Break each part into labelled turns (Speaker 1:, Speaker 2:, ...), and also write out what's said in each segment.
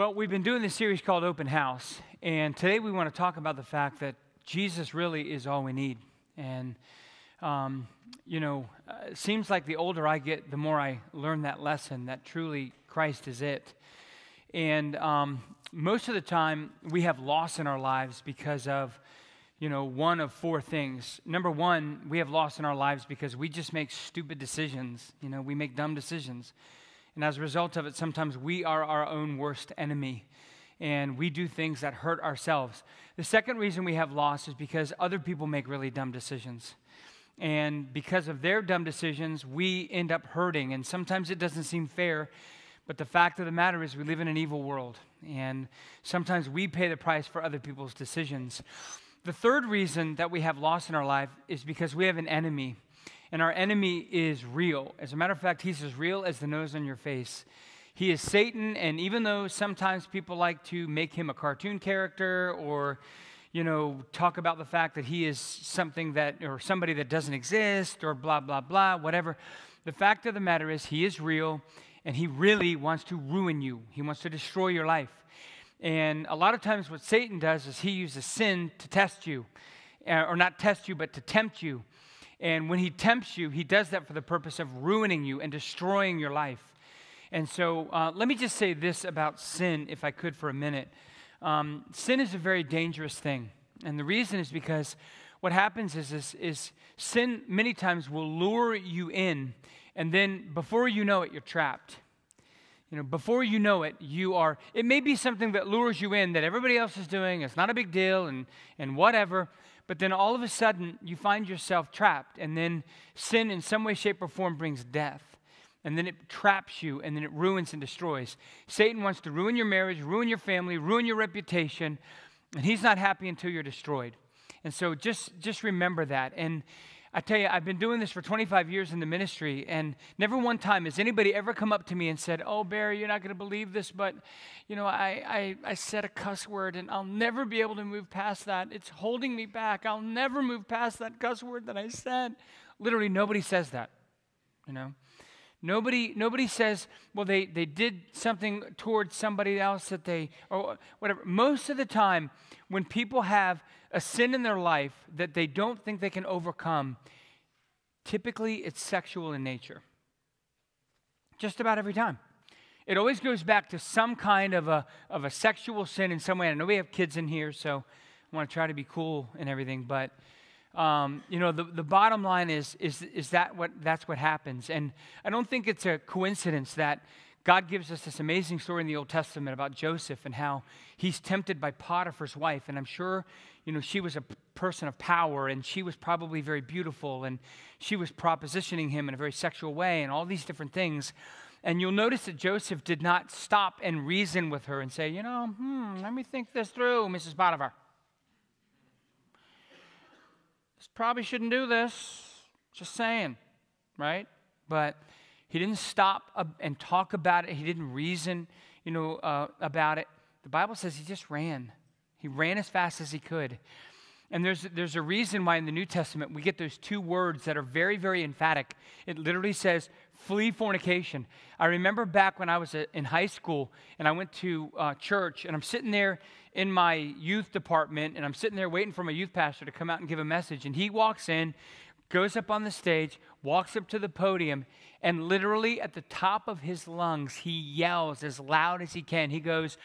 Speaker 1: Well, we've been doing this series called Open House, and today we want to talk about the fact that Jesus really is all we need. And, um, you know, uh, it seems like the older I get, the more I learn that lesson that truly Christ is it. And um, most of the time, we have loss in our lives because of, you know, one of four things. Number one, we have loss in our lives because we just make stupid decisions. You know, we make dumb decisions. And as a result of it, sometimes we are our own worst enemy and we do things that hurt ourselves. The second reason we have loss is because other people make really dumb decisions. And because of their dumb decisions, we end up hurting. And sometimes it doesn't seem fair, but the fact of the matter is we live in an evil world. And sometimes we pay the price for other people's decisions. The third reason that we have loss in our life is because we have an enemy and our enemy is real. As a matter of fact, he's as real as the nose on your face. He is Satan, and even though sometimes people like to make him a cartoon character or, you know, talk about the fact that he is something that, or somebody that doesn't exist or blah, blah, blah, whatever, the fact of the matter is he is real and he really wants to ruin you. He wants to destroy your life. And a lot of times, what Satan does is he uses sin to test you, uh, or not test you, but to tempt you. And when he tempts you, he does that for the purpose of ruining you and destroying your life. And so uh, let me just say this about sin, if I could, for a minute. Um, sin is a very dangerous thing. And the reason is because what happens is, is, is sin many times will lure you in, and then before you know it, you're trapped. You know, before you know it, you are, it may be something that lures you in that everybody else is doing, it's not a big deal, and, and whatever, but then all of a sudden, you find yourself trapped, and then sin in some way, shape, or form brings death. And then it traps you, and then it ruins and destroys. Satan wants to ruin your marriage, ruin your family, ruin your reputation, and he's not happy until you're destroyed. And so just, just remember that. And I tell you, I've been doing this for 25 years in the ministry, and never one time has anybody ever come up to me and said, Oh, Barry, you're not going to believe this, but, you know, I, I, I said a cuss word, and I'll never be able to move past that. It's holding me back. I'll never move past that cuss word that I said. Literally, nobody says that, you know. Nobody, nobody says, well, they, they did something towards somebody else that they, or whatever. Most of the time, when people have a sin in their life that they don't think they can overcome, typically it's sexual in nature. Just about every time. It always goes back to some kind of a, of a sexual sin in some way. I know we have kids in here, so I want to try to be cool and everything, but um, you know, the, the bottom line is, is, is that what, that's what happens. And I don't think it's a coincidence that God gives us this amazing story in the Old Testament about Joseph and how he's tempted by Potiphar's wife. And I'm sure, you know, she was a person of power and she was probably very beautiful and she was propositioning him in a very sexual way and all these different things. And you'll notice that Joseph did not stop and reason with her and say, you know, hmm, let me think this through, Mrs. Potiphar probably shouldn't do this. Just saying, right? But he didn't stop and talk about it. He didn't reason, you know, uh, about it. The Bible says he just ran. He ran as fast as he could. And there's, there's a reason why in the New Testament we get those two words that are very, very emphatic. It literally says, flee fornication. I remember back when I was in high school and I went to uh, church and I'm sitting there in my youth department and I'm sitting there waiting for my youth pastor to come out and give a message. And he walks in, goes up on the stage, walks up to the podium, and literally at the top of his lungs, he yells as loud as he can. He goes,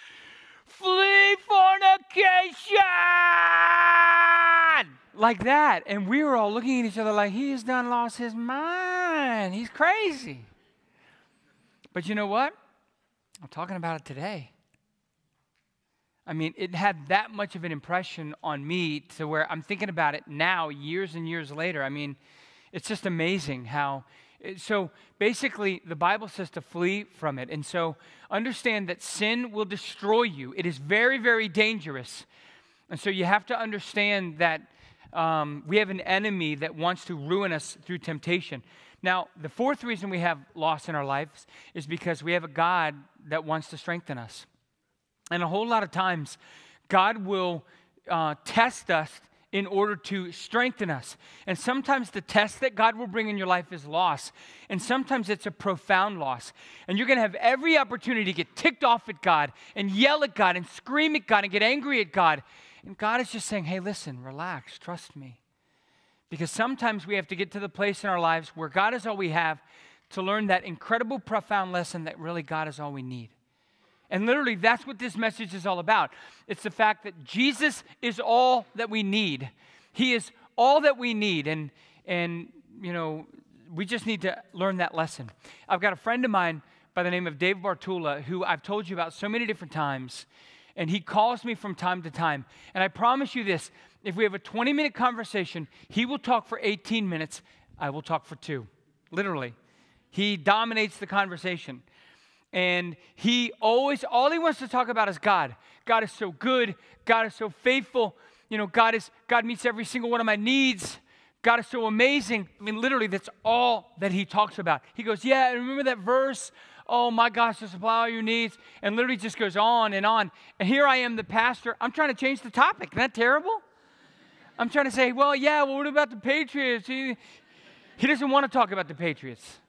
Speaker 1: Flee fornication! Like that. And we were all looking at each other like, He's done lost his mind. He's crazy. But you know what? I'm talking about it today. I mean, it had that much of an impression on me to where I'm thinking about it now, years and years later. I mean, it's just amazing how. So basically, the Bible says to flee from it. And so understand that sin will destroy you, it is very, very dangerous. And so you have to understand that um, we have an enemy that wants to ruin us through temptation. Now, the fourth reason we have loss in our lives is because we have a God that wants to strengthen us. And a whole lot of times, God will uh, test us in order to strengthen us. And sometimes the test that God will bring in your life is loss. And sometimes it's a profound loss. And you're going to have every opportunity to get ticked off at God and yell at God and scream at God and get angry at God. And God is just saying, hey, listen, relax, trust me. Because sometimes we have to get to the place in our lives where God is all we have to learn that incredible, profound lesson that really God is all we need. And literally, that's what this message is all about. It's the fact that Jesus is all that we need. He is all that we need. And, and you know, we just need to learn that lesson. I've got a friend of mine by the name of Dave Bartula who I've told you about so many different times. And he calls me from time to time. And I promise you this if we have a 20 minute conversation, he will talk for 18 minutes. I will talk for two. Literally. He dominates the conversation. And he always, all he wants to talk about is God. God is so good. God is so faithful. You know, God is, God meets every single one of my needs. God is so amazing. I mean, literally, that's all that he talks about. He goes, Yeah, remember that verse? Oh my gosh, to supply all your needs. And literally just goes on and on. And here I am, the pastor. I'm trying to change the topic. Isn't that terrible? I'm trying to say, Well, yeah, well, what about the Patriots? He, he doesn't want to talk about the Patriots.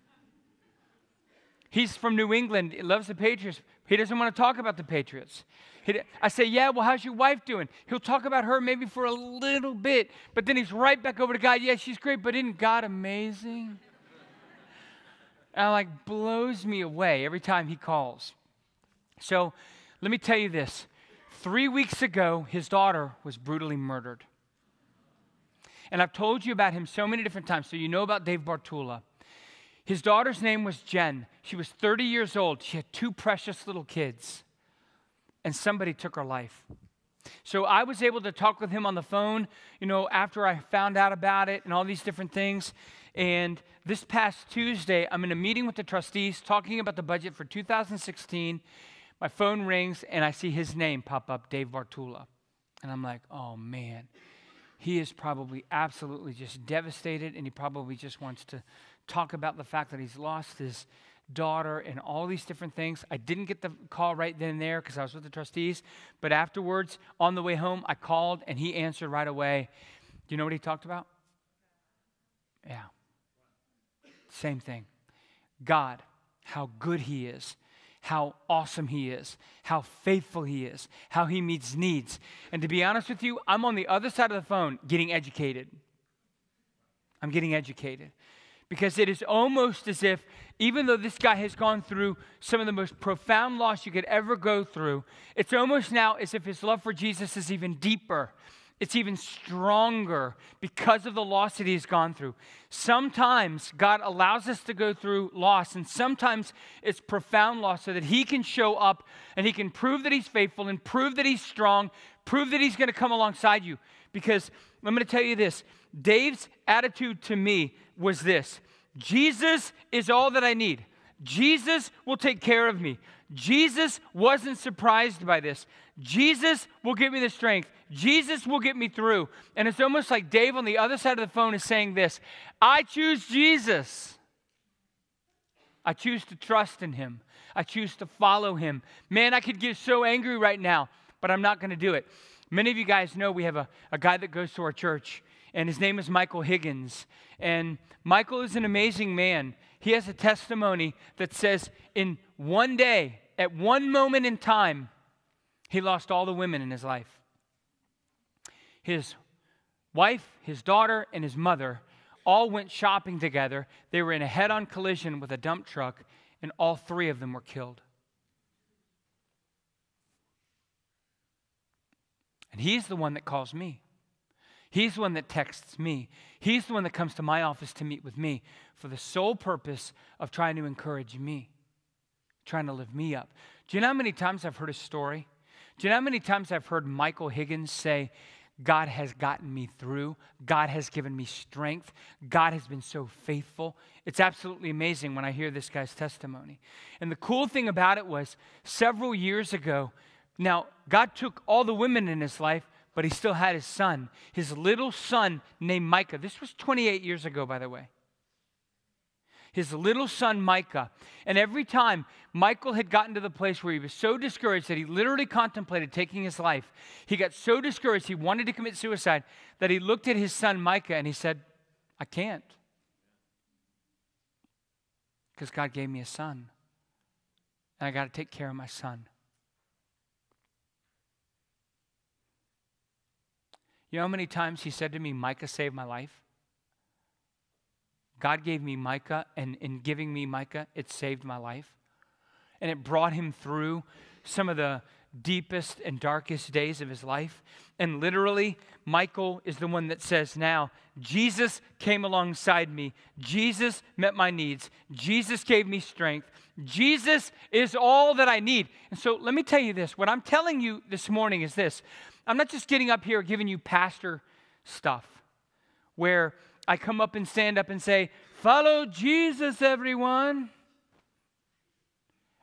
Speaker 1: He's from New England, he loves the Patriots. He doesn't want to talk about the Patriots. He, I say, Yeah, well, how's your wife doing? He'll talk about her maybe for a little bit, but then he's right back over to God. Yeah, she's great, but isn't God amazing? and like blows me away every time he calls. So let me tell you this. Three weeks ago, his daughter was brutally murdered. And I've told you about him so many different times, so you know about Dave Bartula. His daughter's name was Jen. She was 30 years old. She had two precious little kids, and somebody took her life. So I was able to talk with him on the phone, you know, after I found out about it and all these different things. And this past Tuesday, I'm in a meeting with the trustees talking about the budget for 2016. My phone rings and I see his name pop up, Dave Bartula. And I'm like, oh man, he is probably absolutely just devastated and he probably just wants to talk about the fact that he's lost his daughter and all these different things. I didn't get the call right then and there because I was with the trustees, but afterwards, on the way home, I called and he answered right away. Do you know what he talked about? Yeah. Same thing. God, how good he is, how awesome he is, how faithful he is, how he meets needs. And to be honest with you, I'm on the other side of the phone getting educated. I'm getting educated because it is almost as if, even though this guy has gone through some of the most profound loss you could ever go through, it's almost now as if his love for Jesus is even deeper. It's even stronger because of the loss that he's gone through. Sometimes God allows us to go through loss, and sometimes it's profound loss so that he can show up and he can prove that he's faithful and prove that he's strong, prove that he's going to come alongside you. Because I'm going to tell you this Dave's attitude to me was this Jesus is all that I need. Jesus will take care of me. Jesus wasn't surprised by this. Jesus will give me the strength. Jesus will get me through. And it's almost like Dave on the other side of the phone is saying this I choose Jesus. I choose to trust in him. I choose to follow him. Man, I could get so angry right now, but I'm not going to do it. Many of you guys know we have a, a guy that goes to our church, and his name is Michael Higgins. And Michael is an amazing man. He has a testimony that says, in one day, at one moment in time, he lost all the women in his life. His wife, his daughter, and his mother all went shopping together. They were in a head on collision with a dump truck, and all three of them were killed. And he's the one that calls me. He's the one that texts me. He's the one that comes to my office to meet with me for the sole purpose of trying to encourage me, trying to lift me up. Do you know how many times I've heard a story? Do you know how many times I've heard Michael Higgins say, God has gotten me through. God has given me strength. God has been so faithful. It's absolutely amazing when I hear this guy's testimony. And the cool thing about it was several years ago, now, God took all the women in his life, but he still had his son, his little son named Micah. This was 28 years ago, by the way. his little son Micah. And every time Michael had gotten to the place where he was so discouraged that he literally contemplated taking his life, he got so discouraged he wanted to commit suicide that he looked at his son Micah and he said, I can't. Because God gave me a son. And I got to take care of my son. You know how many times he said to me, Micah saved my life? God gave me Micah, and in giving me Micah, it saved my life. And it brought him through some of the deepest and darkest days of his life. And literally, Michael is the one that says, Now, Jesus came alongside me. Jesus met my needs. Jesus gave me strength. Jesus is all that I need. And so let me tell you this what I'm telling you this morning is this I'm not just getting up here giving you pastor stuff where I come up and stand up and say, Follow Jesus, everyone.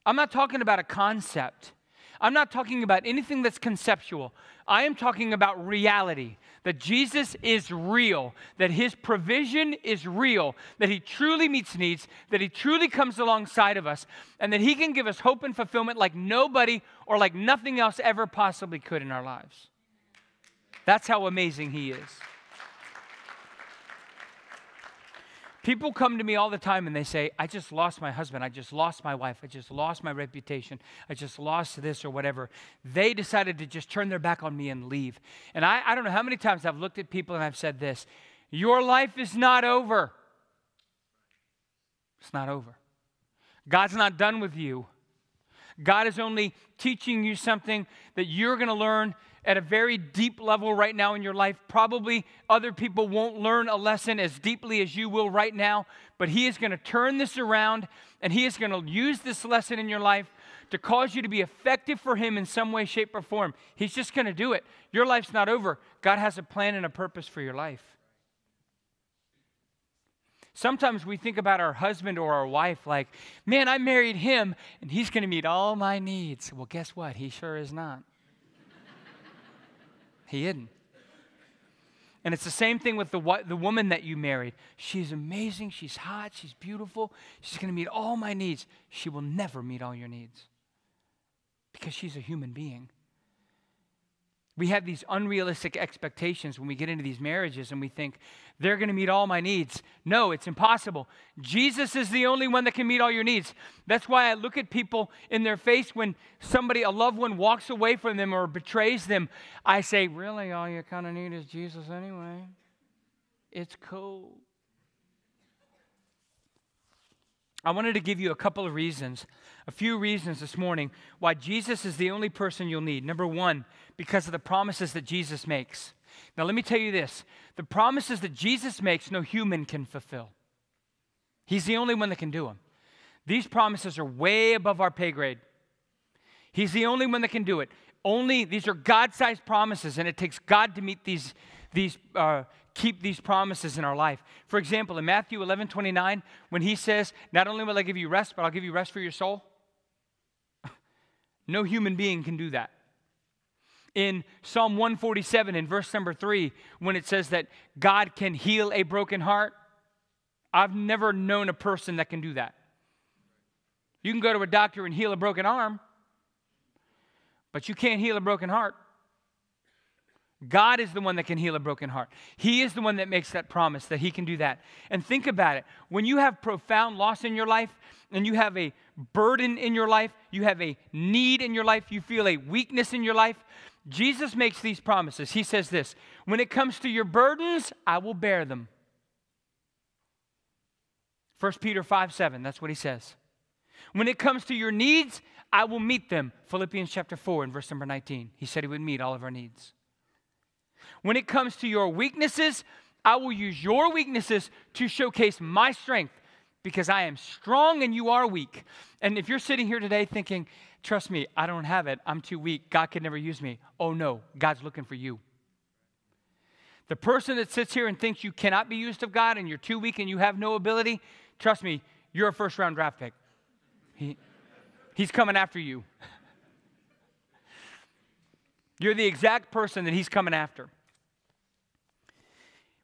Speaker 1: I'm not talking about a concept. I'm not talking about anything that's conceptual. I am talking about reality that Jesus is real, that his provision is real, that he truly meets needs, that he truly comes alongside of us, and that he can give us hope and fulfillment like nobody or like nothing else ever possibly could in our lives. That's how amazing he is. People come to me all the time and they say, I just lost my husband. I just lost my wife. I just lost my reputation. I just lost this or whatever. They decided to just turn their back on me and leave. And I, I don't know how many times I've looked at people and I've said this Your life is not over. It's not over. God's not done with you. God is only teaching you something that you're going to learn at a very deep level right now in your life. Probably other people won't learn a lesson as deeply as you will right now, but He is going to turn this around and He is going to use this lesson in your life to cause you to be effective for Him in some way, shape, or form. He's just going to do it. Your life's not over. God has a plan and a purpose for your life. Sometimes we think about our husband or our wife like, man, I married him and he's going to meet all my needs. Well, guess what? He sure is not. He isn't. And it's the same thing with the, the woman that you married. She's amazing. She's hot. She's beautiful. She's going to meet all my needs. She will never meet all your needs because she's a human being. We have these unrealistic expectations when we get into these marriages and we think they're going to meet all my needs. No, it's impossible. Jesus is the only one that can meet all your needs. That's why I look at people in their face when somebody, a loved one, walks away from them or betrays them. I say, Really, all you kind of need is Jesus anyway. It's cool. I wanted to give you a couple of reasons, a few reasons this morning why Jesus is the only person you'll need. Number one, because of the promises that Jesus makes. Now, let me tell you this the promises that Jesus makes, no human can fulfill. He's the only one that can do them. These promises are way above our pay grade. He's the only one that can do it. Only these are God sized promises, and it takes God to meet these, these uh, keep these promises in our life. For example, in Matthew 11 29, when he says, Not only will I give you rest, but I'll give you rest for your soul, no human being can do that. In Psalm 147, in verse number 3, when it says that God can heal a broken heart, I've never known a person that can do that. You can go to a doctor and heal a broken arm, but you can't heal a broken heart. God is the one that can heal a broken heart. He is the one that makes that promise that He can do that. And think about it when you have profound loss in your life, and you have a burden in your life, you have a need in your life, you feel a weakness in your life, Jesus makes these promises. He says this When it comes to your burdens, I will bear them. 1 Peter 5 7, that's what he says. When it comes to your needs, I will meet them. Philippians chapter 4 and verse number 19. He said he would meet all of our needs. When it comes to your weaknesses, I will use your weaknesses to showcase my strength because I am strong and you are weak. And if you're sitting here today thinking, trust me, I don't have it, I'm too weak, God could never use me. Oh no, God's looking for you. The person that sits here and thinks you cannot be used of God and you're too weak and you have no ability, trust me, you're a first round draft pick. He, he's coming after you. You're the exact person that he's coming after.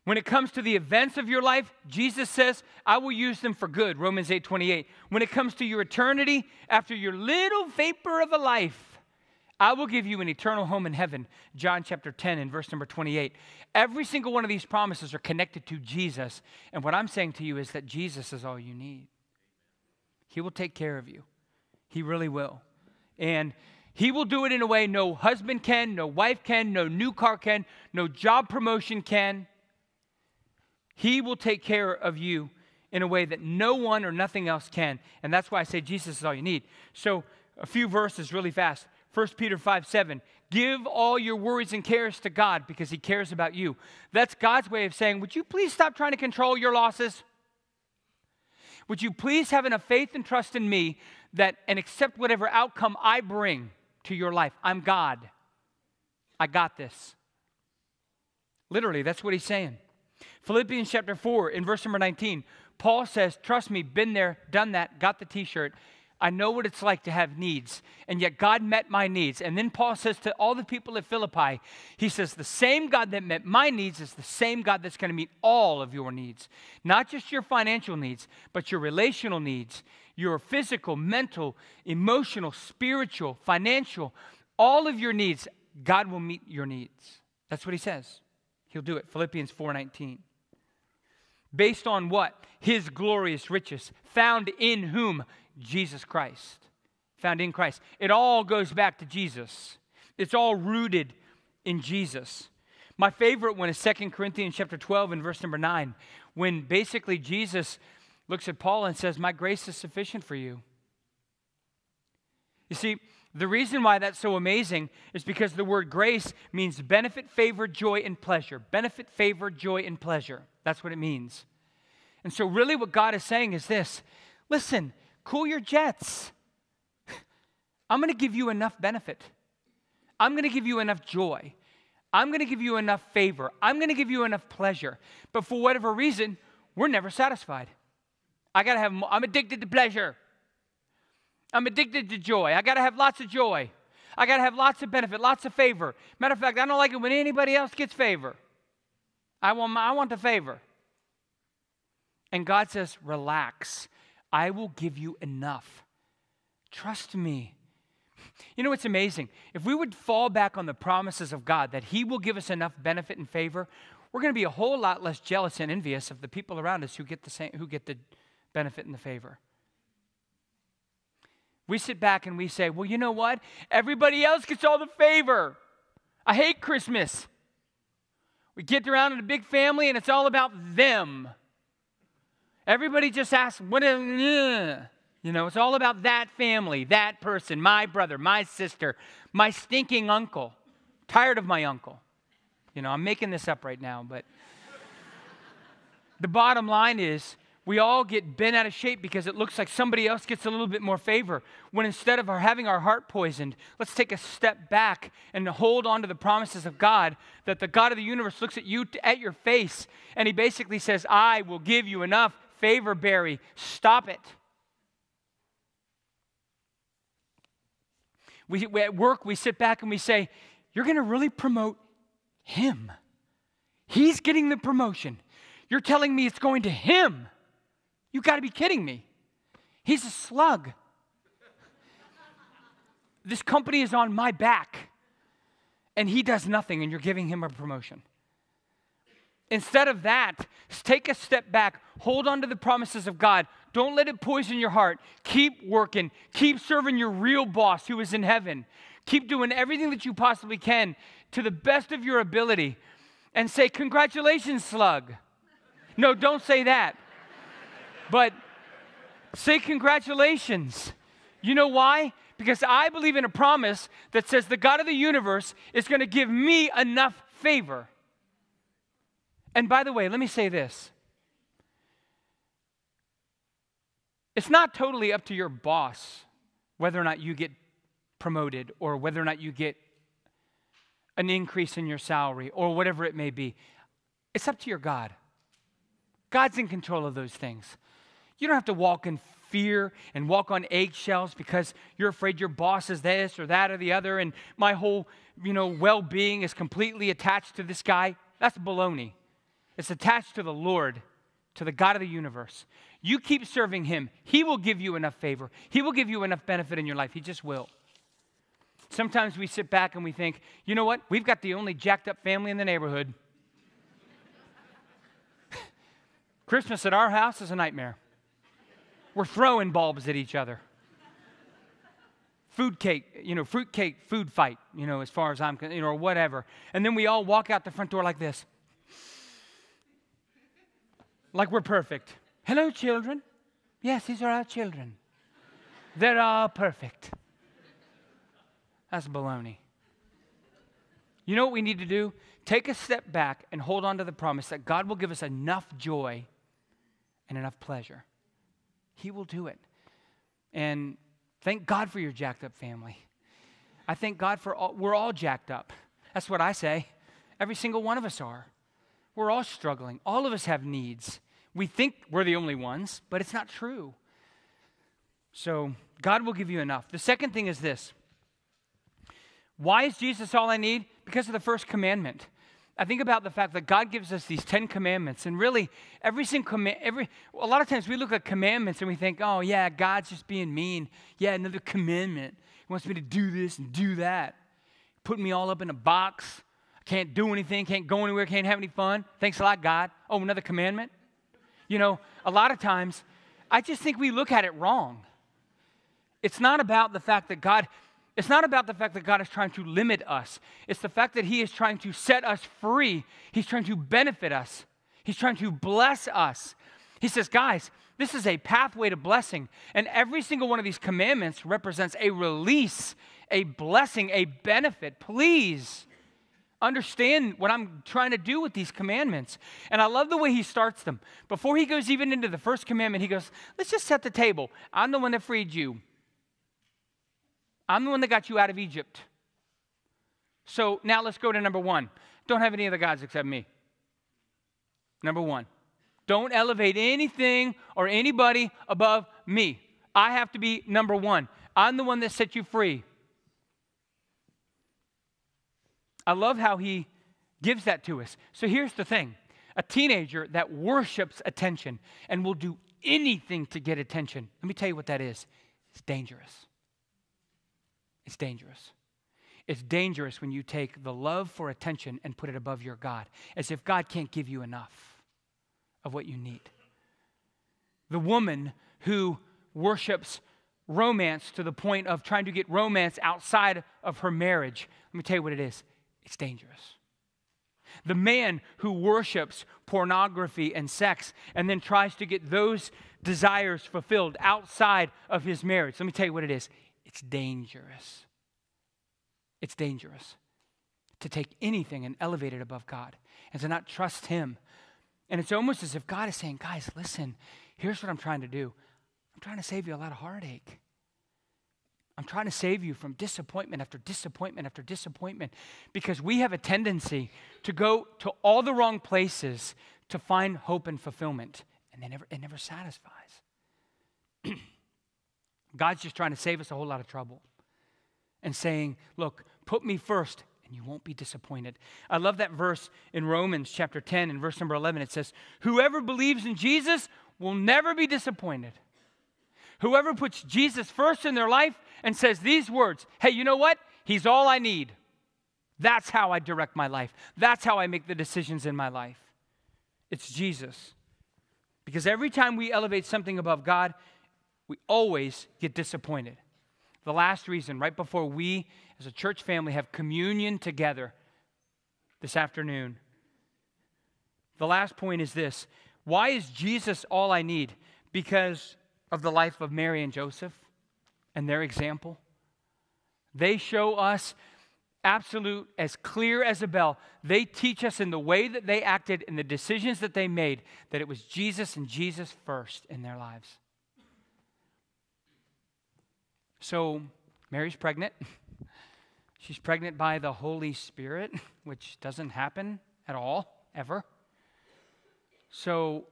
Speaker 1: When it comes to the events of your life, Jesus says, I will use them for good, Romans 8 28. When it comes to your eternity, after your little vapor of a life, I will give you an eternal home in heaven, John chapter 10 and verse number 28. Every single one of these promises are connected to Jesus. And what I'm saying to you is that Jesus is all you need. He will take care of you, He really will. And he will do it in a way no husband can, no wife can, no new car can, no job promotion can. He will take care of you in a way that no one or nothing else can. And that's why I say Jesus is all you need. So, a few verses really fast. 1 Peter 5 7. Give all your worries and cares to God because He cares about you. That's God's way of saying, Would you please stop trying to control your losses? Would you please have enough faith and trust in me that and accept whatever outcome I bring to your life? I'm God. I got this. Literally, that's what He's saying. Philippians chapter 4, in verse number 19, Paul says, Trust me, been there, done that, got the t shirt. I know what it's like to have needs, and yet God met my needs. And then Paul says to all the people at Philippi, he says, The same God that met my needs is the same God that's going to meet all of your needs. Not just your financial needs, but your relational needs, your physical, mental, emotional, spiritual, financial, all of your needs. God will meet your needs. That's what he says. He'll do it. Philippians 4:19. Based on what? His glorious riches, found in whom? Jesus Christ. Found in Christ. It all goes back to Jesus. It's all rooted in Jesus. My favorite one is Second Corinthians chapter 12 and verse number 9, when basically Jesus looks at Paul and says, My grace is sufficient for you. You see, the reason why that's so amazing is because the word grace means benefit, favor, joy, and pleasure. Benefit, favor, joy, and pleasure. That's what it means. And so, really, what God is saying is this listen, cool your jets. I'm going to give you enough benefit. I'm going to give you enough joy. I'm going to give you enough favor. I'm going to give you enough pleasure. But for whatever reason, we're never satisfied. I got to have, I'm addicted to pleasure. I'm addicted to joy. I got to have lots of joy. I got to have lots of benefit, lots of favor. Matter of fact, I don't like it when anybody else gets favor. I want, my, I want the favor. And God says, relax. I will give you enough. Trust me. You know what's amazing? If we would fall back on the promises of God that He will give us enough benefit and favor, we're going to be a whole lot less jealous and envious of the people around us who get the same, who get the benefit and the favor. We sit back and we say, well, you know what? Everybody else gets all the favor. I hate Christmas. We get around in a big family and it's all about them. Everybody just asks, what is, you know, it's all about that family, that person, my brother, my sister, my stinking uncle. Tired of my uncle. You know, I'm making this up right now, but the bottom line is we all get bent out of shape because it looks like somebody else gets a little bit more favor. When instead of our having our heart poisoned, let's take a step back and hold on to the promises of God that the God of the universe looks at you at your face and he basically says, I will give you enough favor, Barry. Stop it. We, we, at work, we sit back and we say, You're going to really promote him. He's getting the promotion. You're telling me it's going to him. You got to be kidding me. He's a slug. this company is on my back, and he does nothing, and you're giving him a promotion. Instead of that, take a step back, hold on to the promises of God. Don't let it poison your heart. Keep working, keep serving your real boss who is in heaven. Keep doing everything that you possibly can to the best of your ability and say, Congratulations, slug. No, don't say that. But say congratulations. You know why? Because I believe in a promise that says the God of the universe is going to give me enough favor. And by the way, let me say this it's not totally up to your boss whether or not you get promoted or whether or not you get an increase in your salary or whatever it may be. It's up to your God. God's in control of those things. You don't have to walk in fear and walk on eggshells because you're afraid your boss is this or that or the other and my whole, you know, well-being is completely attached to this guy. That's baloney. it's attached to the Lord, to the God of the universe. You keep serving Him, He will give you enough favor, He will give you enough benefit in your life. He just will. Sometimes we sit back and we think, you know what? We've got the only jacked up family in the neighborhood. Christmas at our house is a nightmare. We're throwing bulbs at each other. Food cake, you know, fruit cake food fight, you know, as far as I'm, you know, or whatever. And then we all walk out the front door like this. Like we're perfect. Hello, children. Yes, these are our children. They're all perfect. That's baloney. You know what we need to do? Take a step back and hold on to the promise that God will give us enough joy and enough pleasure. He will do it. And thank God for your jacked up family. I thank God for all, we're all jacked up. That's what I say. Every single one of us are. We're all struggling. All of us have needs. We think we're the only ones, but it's not true. So, God will give you enough. The second thing is this why is Jesus all I need? Because of the first commandment. I think about the fact that God gives us these Ten Commandments, and really, every single command, every a lot of times we look at commandments and we think, oh yeah, God's just being mean. Yeah, another commandment. He wants me to do this and do that. Put me all up in a box. I can't do anything, can't go anywhere, can't have any fun. Thanks a lot, God. Oh, another commandment. You know, a lot of times, I just think we look at it wrong. It's not about the fact that God it's not about the fact that God is trying to limit us, it's the fact that He is trying to set us free. He's trying to benefit us, He's trying to bless us. He says, guys, this is a pathway to blessing. And every single one of these commandments represents a release, a blessing, a benefit. Please understand what I'm trying to do with these commandments. And I love the way he starts them. Before he goes even into the first commandment, he goes, Let's just set the table. I'm the one that freed you. I'm the one that got you out of Egypt. So now let's go to number one. Don't have any other gods except me. Number one. Don't elevate anything or anybody above me. I have to be number one. I'm the one that set you free. I love how he gives that to us. So here's the thing a teenager that worships attention and will do anything to get attention. Let me tell you what that is it's dangerous. It's dangerous. It's dangerous when you take the love for attention and put it above your God, as if God can't give you enough of what you need. The woman who worships romance to the point of trying to get romance outside of her marriage, let me tell you what it is it's dangerous. The man who worships pornography and sex and then tries to get those desires fulfilled outside of his marriage, let me tell you what it is it's dangerous. It's dangerous to take anything and elevate it above God and to not trust Him. And it's almost as if God is saying, guys, listen, here's what I'm trying to do. I'm trying to save you a lot of heartache. I'm trying to save you from disappointment after disappointment after disappointment because we have a tendency to go to all the wrong places to find hope and fulfillment, and never, it never satisfies. God's just trying to save us a whole lot of trouble and saying, Look, put me first and you won't be disappointed. I love that verse in Romans chapter 10 and verse number 11. It says, Whoever believes in Jesus will never be disappointed. Whoever puts Jesus first in their life and says these words, Hey, you know what? He's all I need. That's how I direct my life. That's how I make the decisions in my life. It's Jesus. Because every time we elevate something above God, we always get disappointed. The last reason, right before we as a church family have communion together this afternoon, the last point is this Why is Jesus all I need? Because of the life of Mary and Joseph and their example. They show us absolute, as clear as a bell. They teach us in the way that they acted, in the decisions that they made, that it was Jesus and Jesus first in their lives. So, Mary's pregnant. She's pregnant by the Holy Spirit, which doesn't happen at all, ever. So,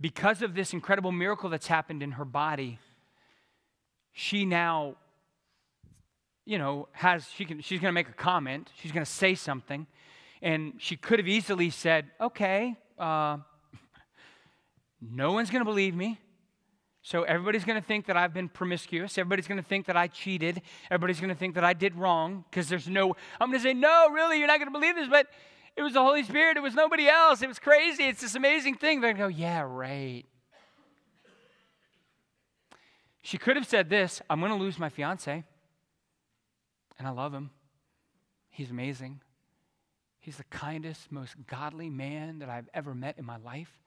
Speaker 1: because of this incredible miracle that's happened in her body, she now, you know, has, she can, she's going to make a comment. She's going to say something. And she could have easily said, okay, uh, no one's going to believe me. So everybody's going to think that I've been promiscuous. Everybody's going to think that I cheated. Everybody's going to think that I did wrong because there's no, I'm going to say, no, really, you're not going to believe this, but it was the Holy Spirit. It was nobody else. It was crazy. It's this amazing thing. They're going to go, yeah, right. She could have said this I'm going to lose my fiance, and I love him. He's amazing. He's the kindest, most godly man that I've ever met in my life.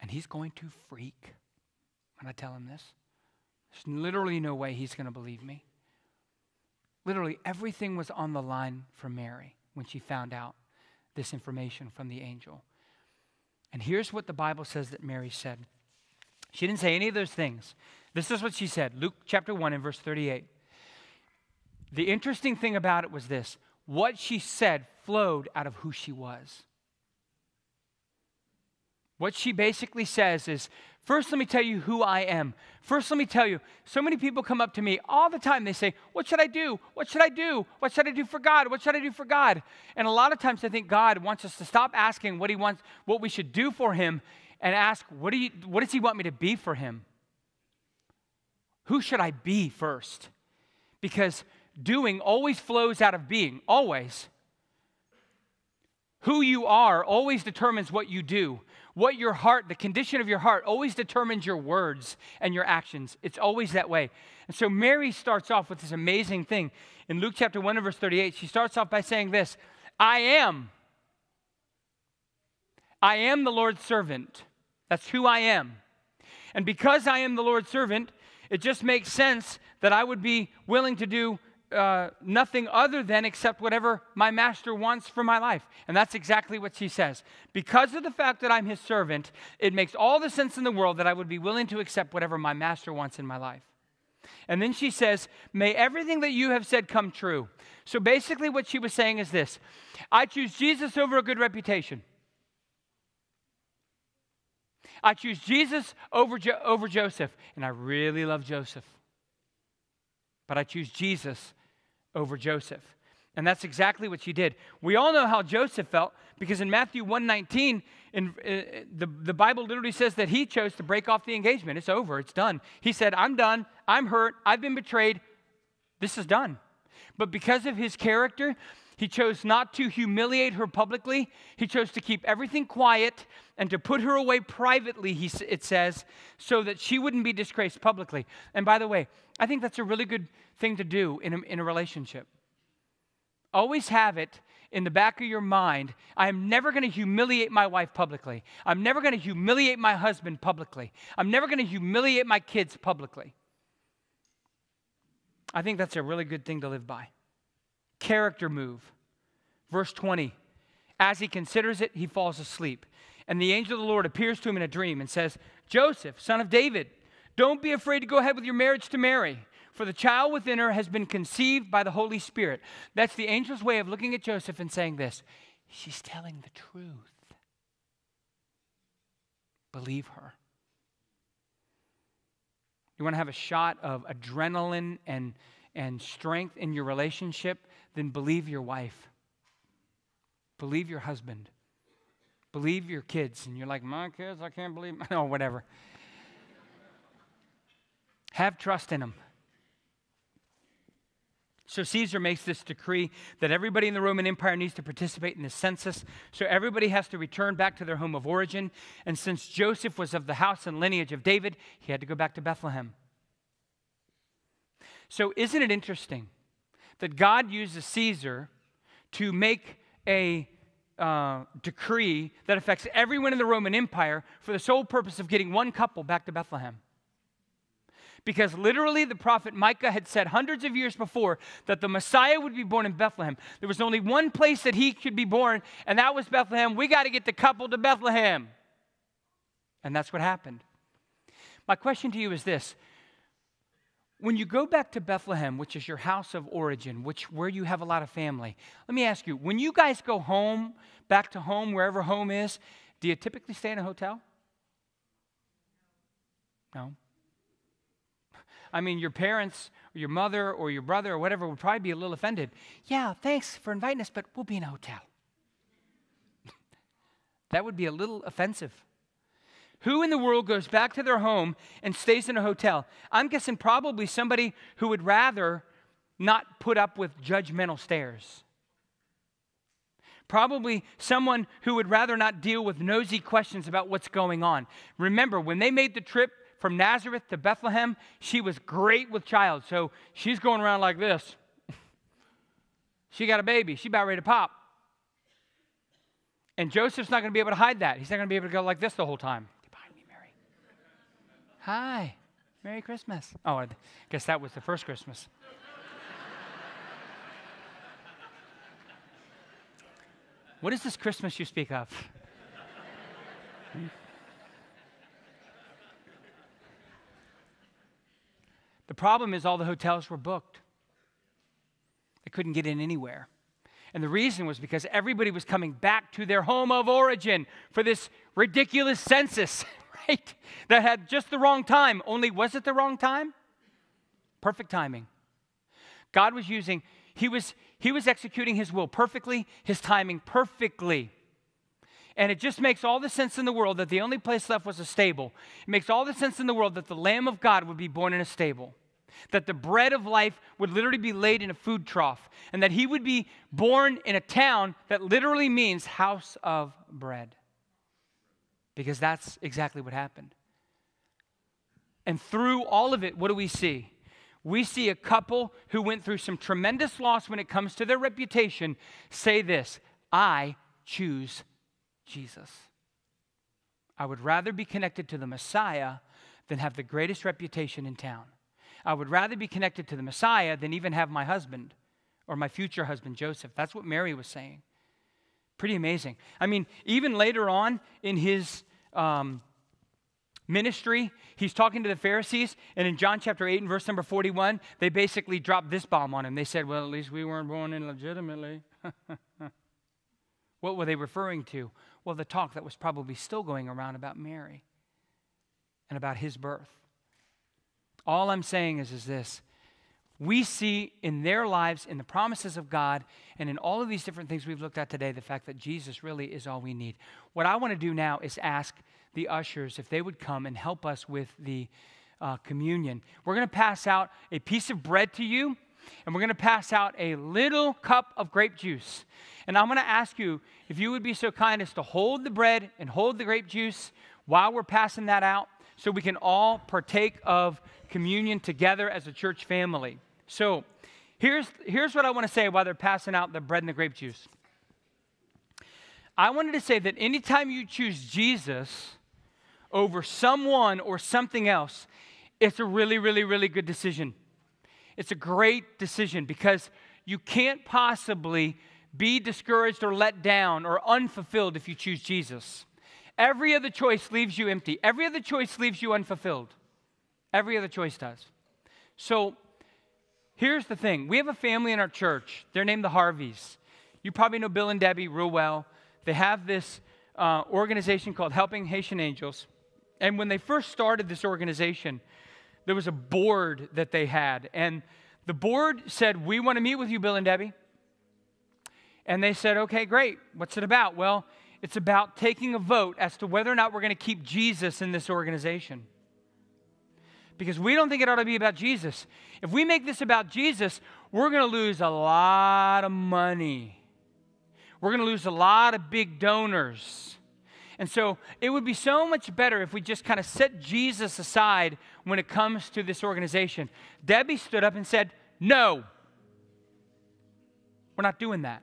Speaker 1: And he's going to freak when I tell him this. There's literally no way he's going to believe me. Literally, everything was on the line for Mary when she found out this information from the angel. And here's what the Bible says that Mary said. She didn't say any of those things. This is what she said Luke chapter 1 and verse 38. The interesting thing about it was this what she said flowed out of who she was. What she basically says is First, let me tell you who I am. First, let me tell you, so many people come up to me all the time. They say, What should I do? What should I do? What should I do for God? What should I do for God? And a lot of times I think God wants us to stop asking what He wants, what we should do for Him, and ask, What, do you, what does He want me to be for Him? Who should I be first? Because doing always flows out of being, always. Who you are always determines what you do. What your heart, the condition of your heart, always determines your words and your actions. It's always that way. And so Mary starts off with this amazing thing. In Luke chapter 1 and verse 38, she starts off by saying this I am. I am the Lord's servant. That's who I am. And because I am the Lord's servant, it just makes sense that I would be willing to do uh, nothing other than accept whatever my master wants for my life. And that's exactly what she says. Because of the fact that I'm his servant, it makes all the sense in the world that I would be willing to accept whatever my master wants in my life. And then she says, May everything that you have said come true. So basically, what she was saying is this I choose Jesus over a good reputation. I choose Jesus over, jo- over Joseph. And I really love Joseph. But I choose Jesus over Joseph. And that's exactly what she did. We all know how Joseph felt because in Matthew 119, in, uh, the, the Bible literally says that he chose to break off the engagement. It's over, it's done. He said, I'm done, I'm hurt, I've been betrayed, this is done. But because of his character, he chose not to humiliate her publicly. He chose to keep everything quiet and to put her away privately, he, it says, so that she wouldn't be disgraced publicly. And by the way, I think that's a really good thing to do in a, in a relationship. Always have it in the back of your mind I am never going to humiliate my wife publicly. I'm never going to humiliate my husband publicly. I'm never going to humiliate my kids publicly. I think that's a really good thing to live by character move. Verse 20 As he considers it, he falls asleep. And the angel of the Lord appears to him in a dream and says, Joseph, son of David, don't be afraid to go ahead with your marriage to Mary, for the child within her has been conceived by the Holy Spirit. That's the angel's way of looking at Joseph and saying this She's telling the truth. Believe her. You want to have a shot of adrenaline and, and strength in your relationship? Then believe your wife. Believe your husband. Believe your kids. And you're like, my kids, I can't believe. No, oh, whatever. Have trust in them. So Caesar makes this decree that everybody in the Roman Empire needs to participate in the census. So everybody has to return back to their home of origin. And since Joseph was of the house and lineage of David, he had to go back to Bethlehem. So isn't it interesting? That God uses Caesar to make a uh, decree that affects everyone in the Roman Empire for the sole purpose of getting one couple back to Bethlehem. Because literally, the prophet Micah had said hundreds of years before that the Messiah would be born in Bethlehem. There was only one place that he could be born, and that was Bethlehem. We got to get the couple to Bethlehem. And that's what happened. My question to you is this when you go back to Bethlehem, which is your house of origin, which where you have a lot of family, let me ask you, when you guys go home, back to home, wherever home is, do you typically stay in a hotel? No. I mean, your parents or your mother or your brother or whatever would probably be a little offended. Yeah, thanks for inviting us, but we'll be in a hotel. That would be a little offensive. Who in the world goes back to their home and stays in a hotel? I'm guessing probably somebody who would rather not put up with judgmental stares. Probably someone who would rather not deal with nosy questions about what's going on. Remember, when they made the trip from Nazareth to Bethlehem, she was great with child. So she's going around like this. she got a baby. She's about ready to pop. And Joseph's not going to be able to hide that. He's not going to be able to go like this the whole time. Get behind me, Mary. Hi. Merry Christmas. Oh, I guess that was the first Christmas. what is this Christmas you speak of? The problem is all the hotels were booked. They couldn't get in anywhere. And the reason was because everybody was coming back to their home of origin for this ridiculous census, right? That had just the wrong time. Only was it the wrong time? Perfect timing. God was using, he was, he was executing his will perfectly, his timing perfectly. And it just makes all the sense in the world that the only place left was a stable. It makes all the sense in the world that the Lamb of God would be born in a stable that the bread of life would literally be laid in a food trough, and that he would be born in a town that literally means house of bread. Because that's exactly what happened. And through all of it, what do we see? We see a couple who went through some tremendous loss when it comes to their reputation say this I choose Jesus. I would rather be connected to the Messiah than have the greatest reputation in town. I would rather be connected to the Messiah than even have my husband or my future husband, Joseph. That's what Mary was saying. Pretty amazing. I mean, even later on in his um, ministry, he's talking to the Pharisees, and in John chapter 8 and verse number 41, they basically dropped this bomb on him. They said, Well, at least we weren't born illegitimately. what were they referring to? Well, the talk that was probably still going around about Mary and about his birth. All I'm saying is, is this. We see in their lives, in the promises of God, and in all of these different things we've looked at today, the fact that Jesus really is all we need. What I want to do now is ask the ushers if they would come and help us with the uh, communion. We're going to pass out a piece of bread to you, and we're going to pass out a little cup of grape juice. And I'm going to ask you if you would be so kind as to hold the bread and hold the grape juice while we're passing that out so we can all partake of communion together as a church family. So, here's, here's what I want to say while they're passing out the bread and the grape juice. I wanted to say that anytime you choose Jesus over someone or something else, it's a really, really, really good decision. It's a great decision because you can't possibly be discouraged or let down or unfulfilled if you choose Jesus. Every other choice leaves you empty. Every other choice leaves you unfulfilled. Every other choice does. So here's the thing we have a family in our church. They're named the Harveys. You probably know Bill and Debbie real well. They have this uh, organization called Helping Haitian Angels. And when they first started this organization, there was a board that they had. And the board said, We want to meet with you, Bill and Debbie. And they said, Okay, great. What's it about? Well, it's about taking a vote as to whether or not we're going to keep Jesus in this organization. Because we don't think it ought to be about Jesus. If we make this about Jesus, we're going to lose a lot of money. We're going to lose a lot of big donors. And so it would be so much better if we just kind of set Jesus aside when it comes to this organization. Debbie stood up and said, No, we're not doing that.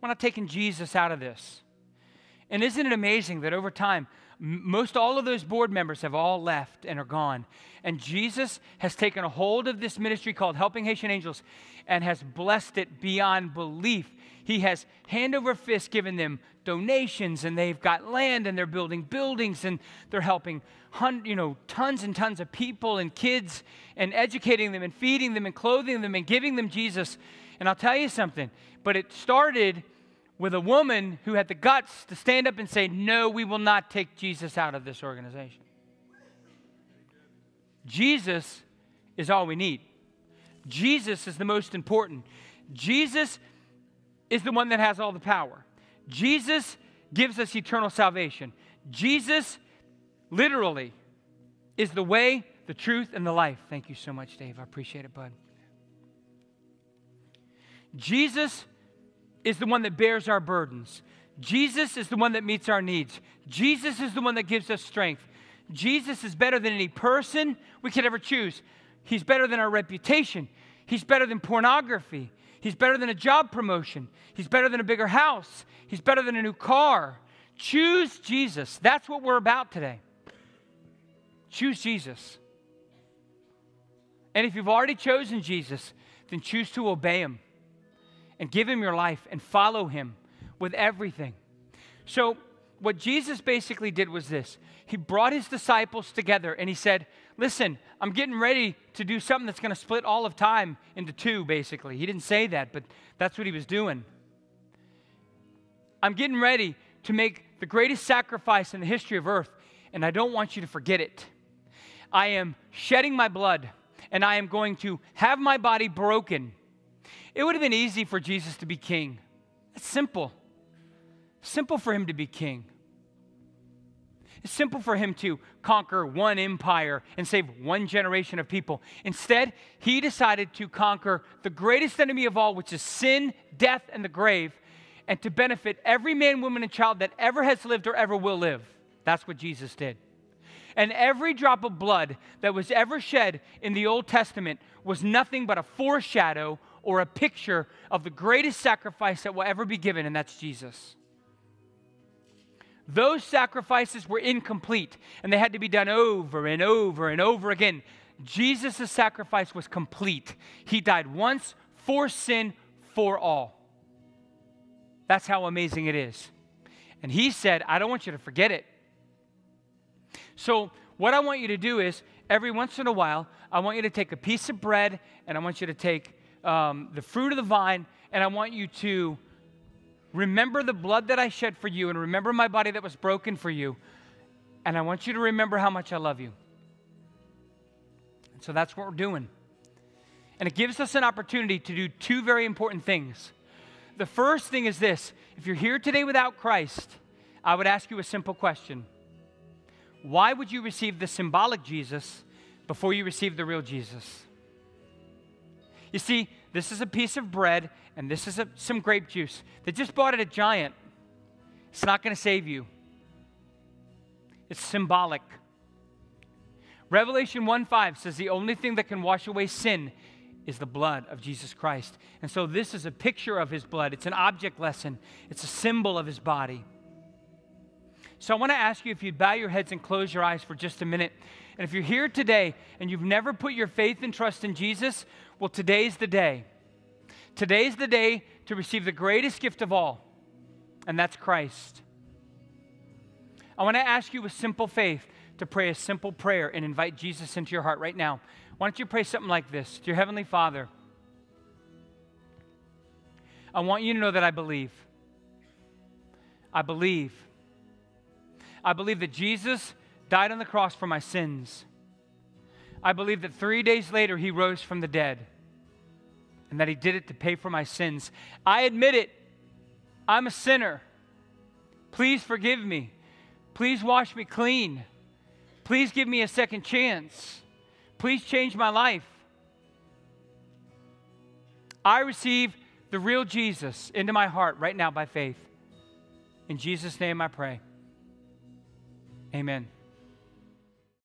Speaker 1: We're not taking Jesus out of this. And isn't it amazing that over time, most all of those board members have all left and are gone. And Jesus has taken a hold of this ministry called Helping Haitian Angels and has blessed it beyond belief. He has hand over fist given them donations and they've got land and they're building buildings and they're helping hun- you know tons and tons of people and kids and educating them and feeding them and clothing them and giving them Jesus. And I'll tell you something, but it started with a woman who had the guts to stand up and say, No, we will not take Jesus out of this organization. Jesus is all we need. Jesus is the most important. Jesus is the one that has all the power. Jesus gives us eternal salvation. Jesus, literally, is the way, the truth, and the life. Thank you so much, Dave. I appreciate it, bud. Jesus is the one that bears our burdens. Jesus is the one that meets our needs. Jesus is the one that gives us strength. Jesus is better than any person we could ever choose. He's better than our reputation. He's better than pornography. He's better than a job promotion. He's better than a bigger house. He's better than a new car. Choose Jesus. That's what we're about today. Choose Jesus. And if you've already chosen Jesus, then choose to obey him and give him your life and follow him with everything. So, what Jesus basically did was this He brought his disciples together and he said, Listen, I'm getting ready to do something that's going to split all of time into two, basically. He didn't say that, but that's what he was doing. I'm getting ready to make the greatest sacrifice in the history of earth, and I don't want you to forget it. I am shedding my blood, and I am going to have my body broken. It would have been easy for Jesus to be king. It's simple. Simple for him to be king. It's simple for him to conquer one empire and save one generation of people. Instead, he decided to conquer the greatest enemy of all, which is sin, death, and the grave, and to benefit every man, woman, and child that ever has lived or ever will live. That's what Jesus did. And every drop of blood that was ever shed in the Old Testament was nothing but a foreshadow or a picture of the greatest sacrifice that will ever be given, and that's Jesus. Those sacrifices were incomplete and they had to be done over and over and over again. Jesus' sacrifice was complete. He died once for sin for all. That's how amazing it is. And he said, I don't want you to forget it. So, what I want you to do is every once in a while, I want you to take a piece of bread and I want you to take um, the fruit of the vine and I want you to Remember the blood that I shed for you, and remember my body that was broken for you. And I want you to remember how much I love you. And so that's what we're doing. And it gives us an opportunity to do two very important things. The first thing is this if you're here today without Christ, I would ask you a simple question Why would you receive the symbolic Jesus before you receive the real Jesus? You see, this is a piece of bread and this is a, some grape juice. They just bought it at a Giant. It's not going to save you, it's symbolic. Revelation 1 5 says the only thing that can wash away sin is the blood of Jesus Christ. And so this is a picture of his blood. It's an object lesson, it's a symbol of his body. So I want to ask you if you'd bow your heads and close your eyes for just a minute. And if you're here today and you've never put your faith and trust in Jesus, well, today's the day. Today's the day to receive the greatest gift of all, and that's Christ. I want to ask you with simple faith to pray a simple prayer and invite Jesus into your heart right now. Why don't you pray something like this Dear Heavenly Father, I want you to know that I believe. I believe. I believe that Jesus died on the cross for my sins. I believe that three days later he rose from the dead and that He did it to pay for my sins. I admit it. I'm a sinner. Please forgive me. Please wash me clean. Please give me a second chance. Please change my life. I receive the real Jesus into my heart right now by faith. In Jesus' name I pray. Amen.